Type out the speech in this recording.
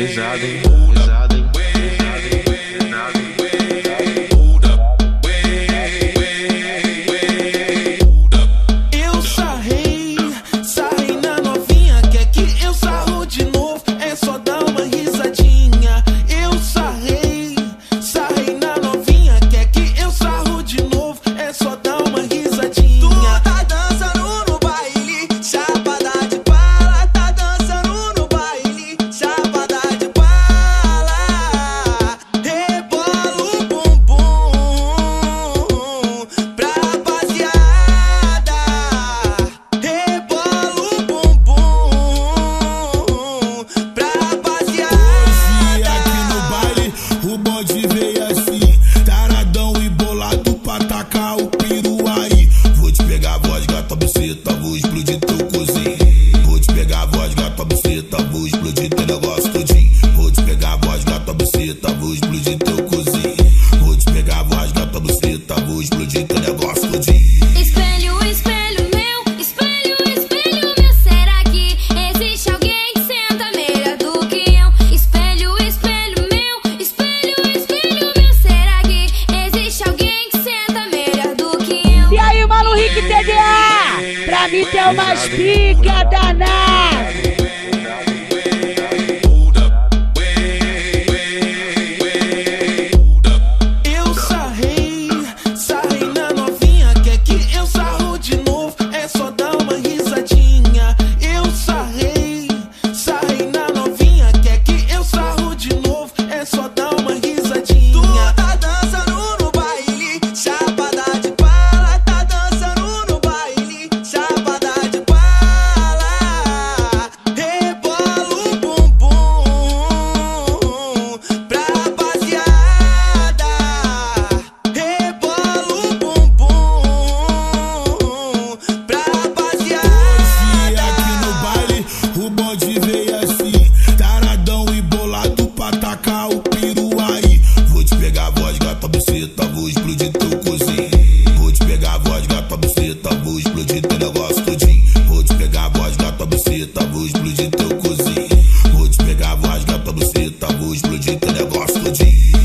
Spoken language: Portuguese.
Exato. explodir teu cozinho. Vou te pegar a voz, gata, buceta, vou explodir teu negócio todinho. Vou te pegar a voz, gata, buceta, vou explodir teu cozinho. Vou te pegar a voz, gata, buceta, vou explodir teu negócio TDA! Pra mim tem umas pica danada! buceta, vou explodir teu cozinho. Vou te pegar, a voz gata, buceta, vou explodir teu negócio todinho. Vou te pegar, a voz gata, buceta, vou explodir teu cozinho. Vou te pegar, a voz gata, buceta, vou explodir teu negócio todinho.